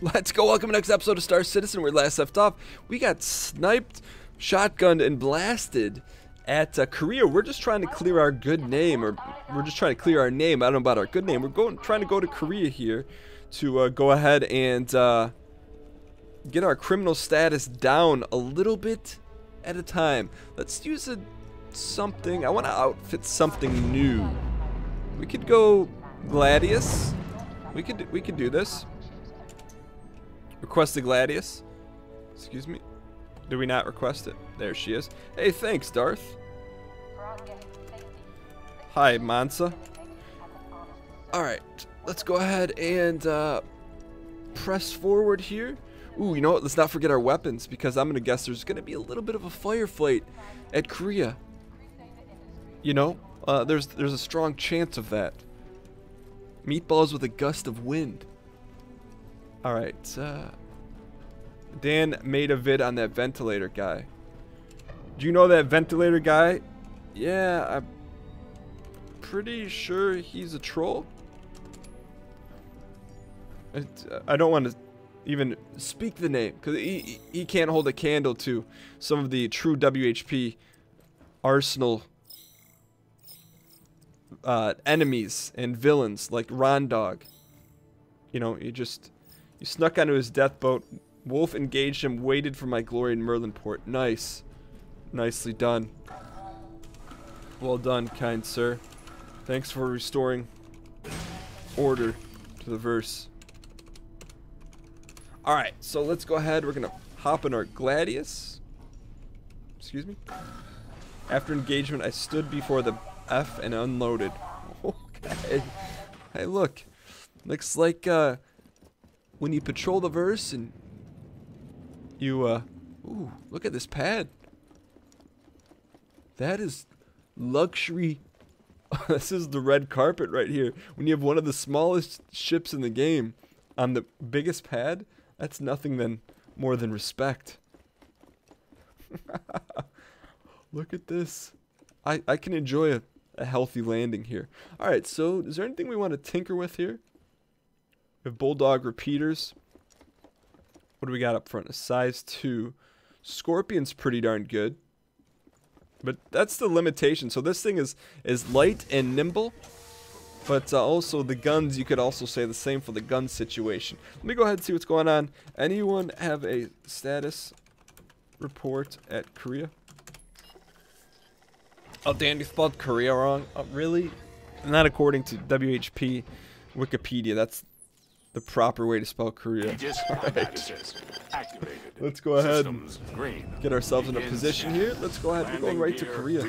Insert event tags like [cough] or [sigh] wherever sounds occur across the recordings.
Let's go. Welcome to next episode of Star Citizen. Where last left off, we got sniped, shotgunned, and blasted at uh, Korea. We're just trying to clear our good name, or we're just trying to clear our name. I don't know about our good name. We're going, trying to go to Korea here to uh, go ahead and uh, get our criminal status down a little bit at a time. Let's use a something. I want to outfit something new. We could go Gladius. We could we could do this. Request the Gladius. Excuse me. Do we not request it? There she is. Hey, thanks, Darth. Hi, Mansa. Alright, let's go ahead and uh, press forward here. Ooh, you know what? Let's not forget our weapons because I'm going to guess there's going to be a little bit of a firefight at Korea. You know, uh, there's there's a strong chance of that. Meatballs with a gust of wind. Alright, uh, Dan made a vid on that ventilator guy. Do you know that ventilator guy? Yeah, I'm pretty sure he's a troll. Uh, I don't want to even speak the name because he, he can't hold a candle to some of the true WHP arsenal uh, enemies and villains like Rondog. You know, he just he snuck onto his death boat. Wolf engaged him, waited for my glory in Merlinport. Nice. Nicely done. Well done, kind sir. Thanks for restoring order to the verse. Alright, so let's go ahead. We're going to hop in our Gladius. Excuse me. After engagement, I stood before the F and unloaded. [laughs] Okay. Hey, look. Looks like uh, when you patrol the verse and you, uh, ooh, look at this pad. That is luxury. [laughs] this is the red carpet right here. When you have one of the smallest ships in the game on the biggest pad, that's nothing than more than respect. [laughs] look at this. I, I can enjoy a, a healthy landing here. Alright, so is there anything we want to tinker with here? We have Bulldog repeaters. What do we got up front? A size 2. Scorpion's pretty darn good. But that's the limitation. So this thing is, is light and nimble. But uh, also the guns, you could also say the same for the gun situation. Let me go ahead and see what's going on. Anyone have a status report at Korea? Oh, Dan, you spelled Korea wrong. Oh, really? Not according to WHP Wikipedia. That's the proper way to spell Korea. Right. [laughs] Let's go ahead and get ourselves in a position here. Let's go ahead. We're going right to Korea.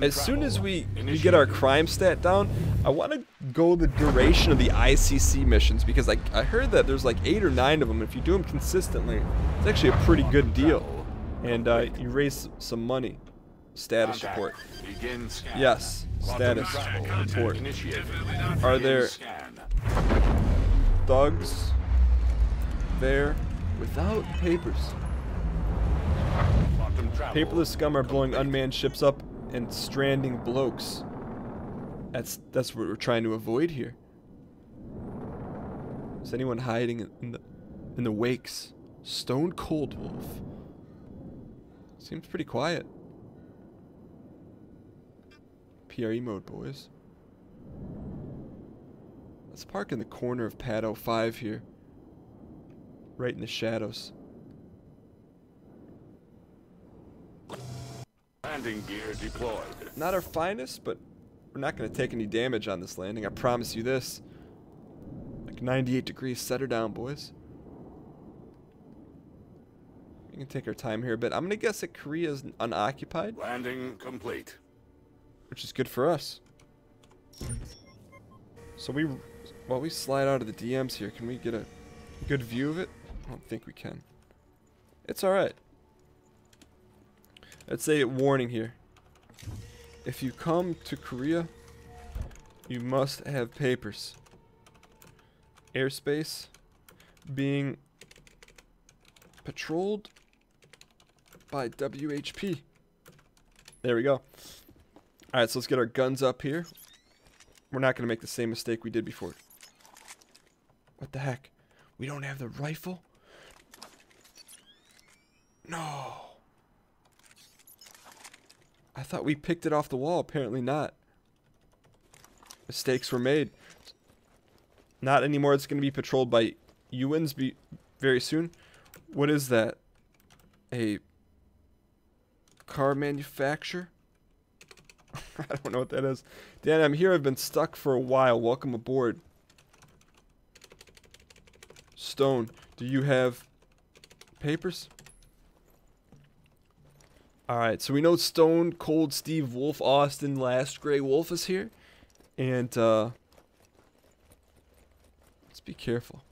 As soon as we, we get our crime stat down, I want to go the duration of the ICC missions because I, I heard that there's like eight or nine of them. If you do them consistently, it's actually a pretty good deal. And uh, you raise some money. Status report. Yes, status report. Are there thugs there without papers? Paperless scum are blowing unmanned ships up and stranding blokes. That's that's what we're trying to avoid here. Is anyone hiding in the in the wakes? Stone Cold Wolf. Seems pretty quiet. PRE mode, boys. Let's park in the corner of Pad 05 here. Right in the shadows. Landing gear deployed. Not our finest, but we're not going to take any damage on this landing. I promise you this. Like 98 degrees. Set her down, boys. We can take our time here a bit. I'm going to guess that Korea is unoccupied. Landing complete which is good for us. So we, while we slide out of the DMs here, can we get a good view of it? I don't think we can. It's alright. Let's say a warning here. If you come to Korea, you must have papers. Airspace being patrolled by WHP. There we go. Alright, so let's get our guns up here. We're not going to make the same mistake we did before. What the heck? We don't have the rifle? No. I thought we picked it off the wall. Apparently not. Mistakes were made. Not anymore. It's going to be patrolled by Ewans be very soon. What is that? A car manufacturer? [laughs] I don't know what that is. Dan, I'm here. I've been stuck for a while. Welcome aboard. Stone, do you have papers? Alright, so we know Stone Cold Steve Wolf Austin Last Gray Wolf is here. And, uh... Let's be careful.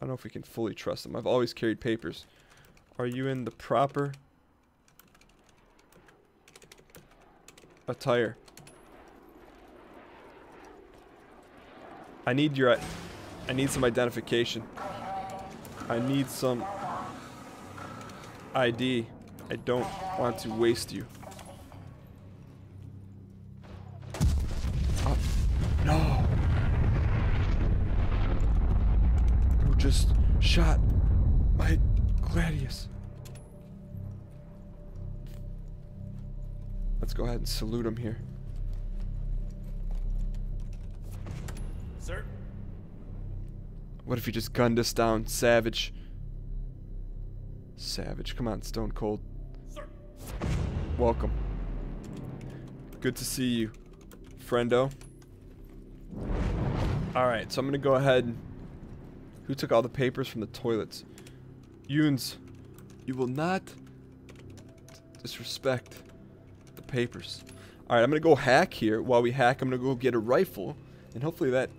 I don't know if we can fully trust him. I've always carried papers. Are you in the proper attire? I need your... I need some identification. I need some ID. I don't want to waste you. Ahead and salute him here. Sir? What if he just gunned us down? Savage. Savage. Come on, Stone Cold. Sir. Welcome. Good to see you, friendo. Alright, so I'm gonna go ahead. Who took all the papers from the toilets? Yunes, you will not disrespect papers. Alright, I'm gonna go hack here. While we hack, I'm gonna go get a rifle. And hopefully that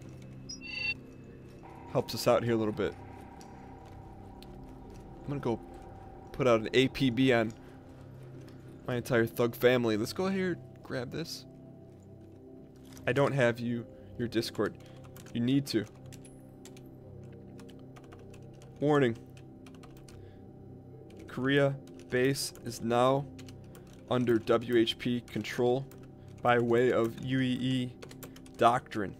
helps us out here a little bit. I'm gonna go put out an APB on my entire thug family. Let's go here, grab this. I don't have you, your Discord. You need to. Warning. Korea base is now under WHP control by way of UEE doctrine.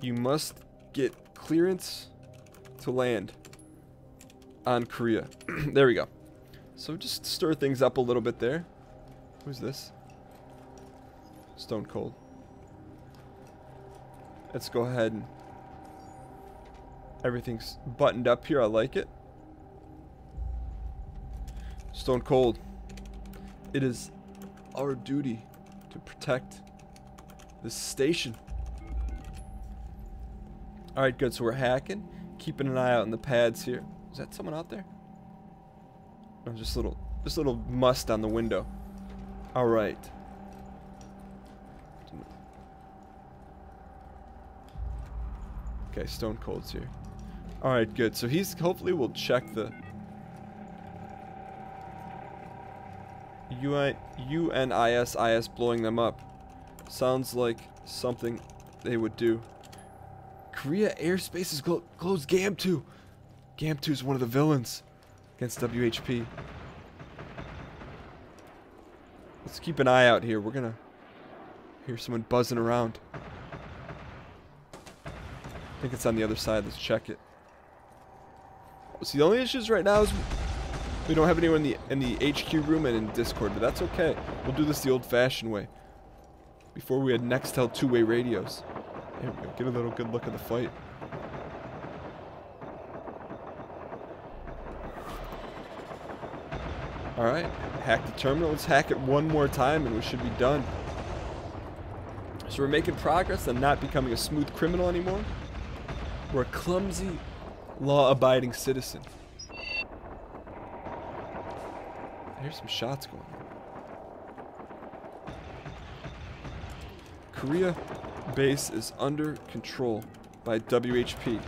You must get clearance to land on Korea. [clears throat] there we go. So just stir things up a little bit there. Who's this? Stone Cold. Let's go ahead and everything's buttoned up here. I like it. Stone Cold. It is our duty to protect this station. Alright, good. So we're hacking. Keeping an eye out on the pads here. Is that someone out there? No, just little, just a little must on the window. Alright. Okay, Stone Cold's here. Alright, good. So he's, hopefully will check the UNISIS blowing them up. Sounds like something they would do. Korea airspace is clo closed GAM2. GAM2 is one of the villains against WHP. Let's keep an eye out here. We're gonna hear someone buzzing around. I think it's on the other side. Let's check it. See, the only issues right now is we don't have anyone in the in the HQ room and in Discord, but that's okay. We'll do this the old-fashioned way. Before we had Nextel two-way radios. We go. Get a little good look at the fight. Alright, hack the terminal. Let's hack it one more time and we should be done. So we're making progress on not becoming a smooth criminal anymore. We're a clumsy, law-abiding citizen. Hear some shots going on. Korea base is under control by WHP.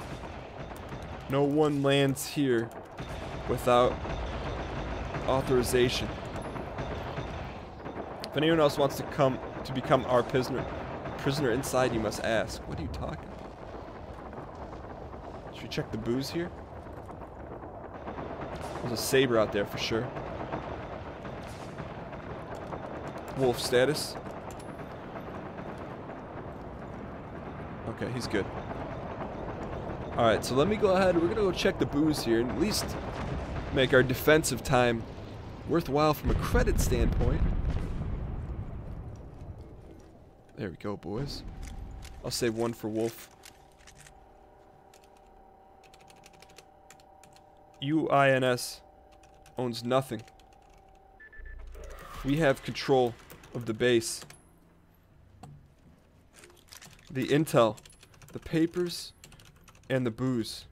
No one lands here without authorization. If anyone else wants to come to become our prisoner prisoner inside, you must ask. What are you talking about? Should we check the booze here? There's a saber out there for sure. Wolf status. Okay, he's good. Alright, so let me go ahead. We're going to go check the booze here and at least make our defensive time worthwhile from a credit standpoint. There we go, boys. I'll save one for Wolf. UINS owns nothing. We have control of the base. The intel, the papers, and the booze.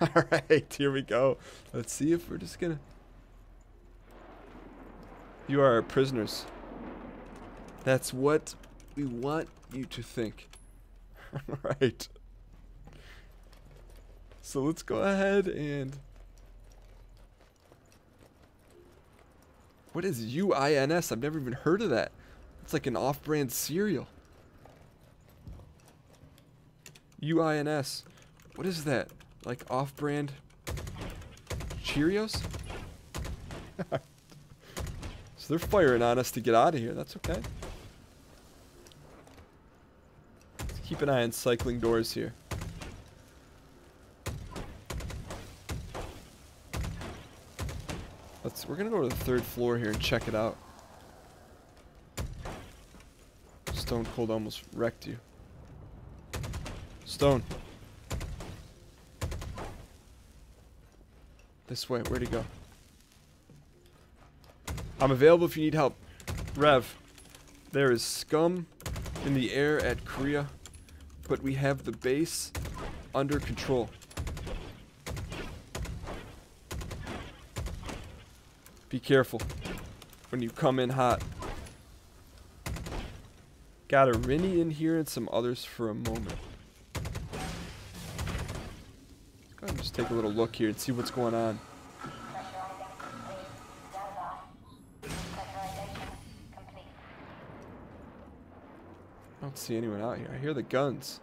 [laughs] Alright, here we go. Let's see if we're just gonna... You are our prisoners. That's what we want you to think. [laughs] Alright. So let's go ahead and... What is UINS? I've never even heard of that. It's like an off-brand cereal. UINS. What is that? Like off-brand Cheerios? [laughs] so they're firing on us to get out of here. That's okay. Let's keep an eye on cycling doors here. Let's we're gonna go to the third floor here and check it out. Stone Cold almost wrecked you. Stone. This way, where'd he go? I'm available if you need help. Rev, there is scum in the air at Korea, but we have the base under control. Be careful when you come in hot. Got a Rinny in here and some others for a moment. Go ahead and just take a little look here and see what's going on. I don't see anyone out here. I hear the guns.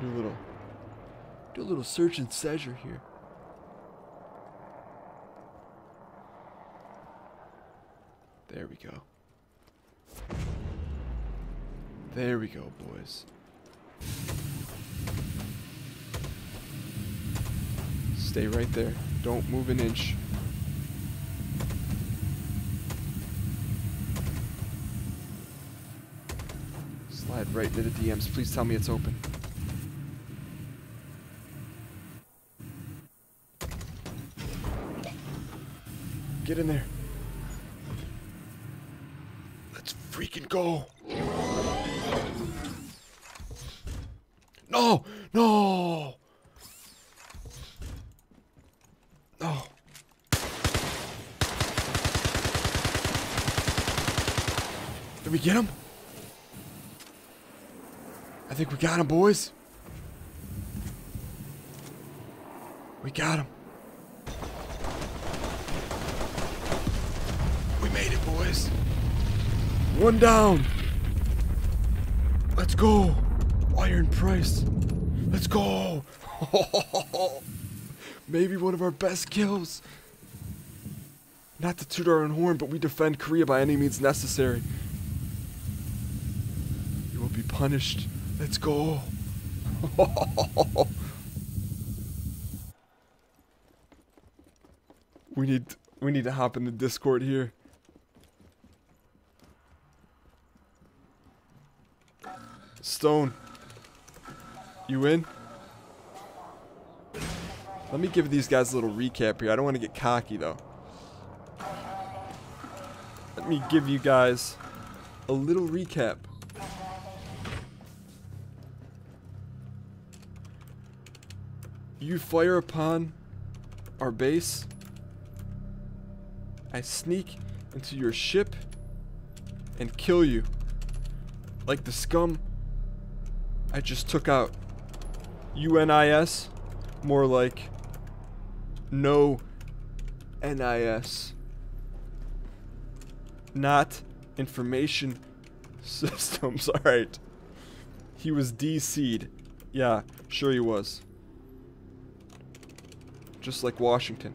Do a little do a little search and seizure here. There we go. There we go, boys. Stay right there. Don't move an inch. Slide right into the DMs. Please tell me it's open. Get in there. Let's freaking go. No! No! No. Did we get him? I think we got him, boys. We got him. Down. Let's go. Iron Price. Let's go. [laughs] Maybe one of our best kills. Not to toot our own horn, but we defend Korea by any means necessary. You will be punished. Let's go. [laughs] we need we need to hop in the Discord here. Stone. You in? Let me give these guys a little recap here. I don't want to get cocky, though. Let me give you guys a little recap. You fire upon our base. I sneak into your ship and kill you. Like the scum I just took out UNIS, more like no NIS. Not information [laughs] systems. [laughs] Alright. He was DC'd. Yeah, sure he was. Just like Washington.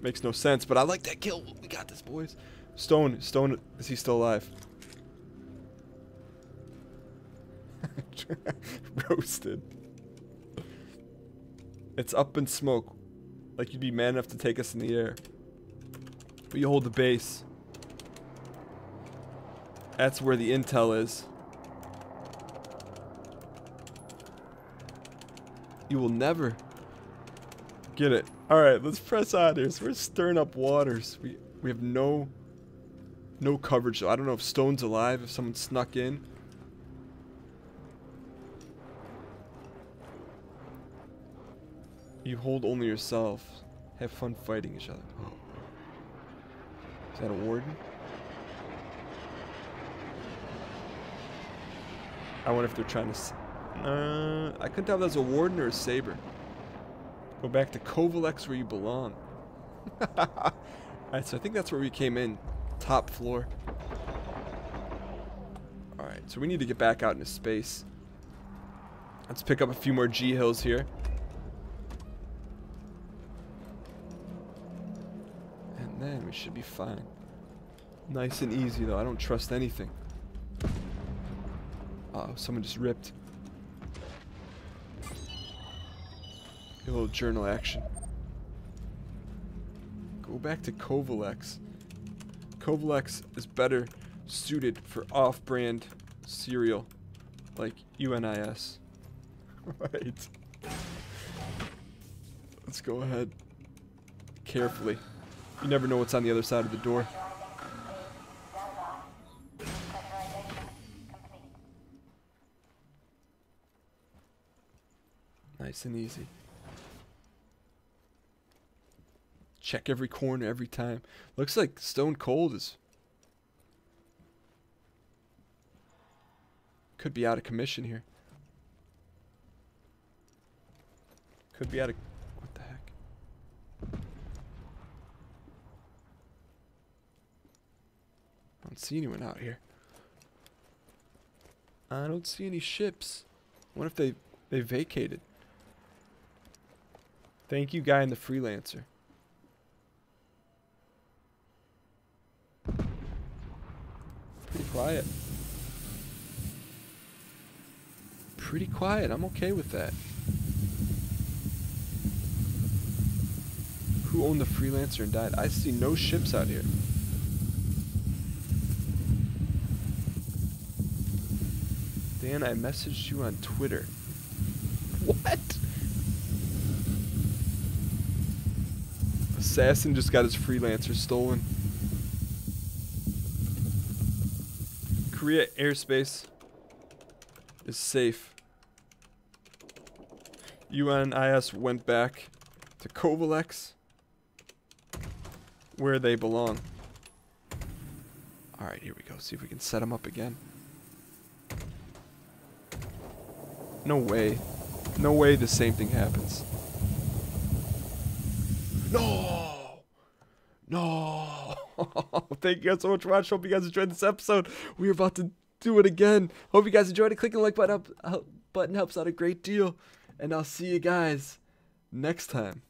Makes no sense, but I like that kill. We got this, boys. Stone, Stone, is he still alive? [laughs] Roasted. It's up in smoke. Like you'd be man enough to take us in the air. But you hold the base. That's where the intel is. You will never get it. Alright, let's press on here. So we're stirring up waters. We we have no no coverage. I don't know if Stone's alive, if someone snuck in. You hold only yourself. Have fun fighting each other. Is that a warden? I wonder if they're trying to... Uh, I couldn't tell if that was a warden or a saber. Go back to Covalex where you belong. [laughs] Alright, so I think that's where we came in. Top floor. Alright, so we need to get back out into space. Let's pick up a few more G hills here. And then we should be fine. Nice and easy though, I don't trust anything. Uh oh, someone just ripped. A little journal action. Go back to Covalex. Covalex is better suited for off-brand cereal like UNIS. [laughs] right. Let's go ahead. Carefully. You never know what's on the other side of the door. Nice and easy. Check every corner every time. Looks like Stone Cold is... Could be out of commission here. Could be out of... What the heck? I don't see anyone out here. I don't see any ships. What if they they vacated? Thank you, guy in the freelancer. Pretty quiet. Pretty quiet. I'm okay with that. Who owned the freelancer and died? I see no ships out here. Dan, I messaged you on Twitter. What? Assassin just got his freelancer stolen. Korea airspace is safe. UNIS went back to Covalex, where they belong. Alright, here we go. See if we can set them up again. No way. No way the same thing happens. No! No! [laughs] Thank you guys so much for watching. Hope you guys enjoyed this episode. We're about to do it again. Hope you guys enjoyed it. Clicking the like button, up, uh, button helps out a great deal. And I'll see you guys next time.